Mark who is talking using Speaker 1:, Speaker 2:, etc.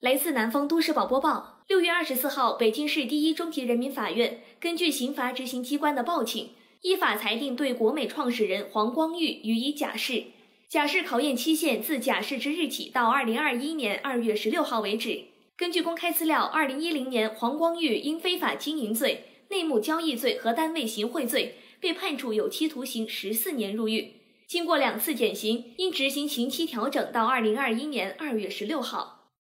Speaker 1: 来自南方都市报播报六月二十四号北京市第一中级人民法院根据刑罚执行机关的报请依法裁定对国美创始人黄光裕予以假释。假释考验期限自假释之日起到二零二一年二月十六号为止。根据公开资料二零一零年黄光裕因非法经营罪内幕交易罪和单位行贿罪被判处有期徒刑十四年入狱。经过两次减刑因执行刑期调整到二零二一年二月十六号。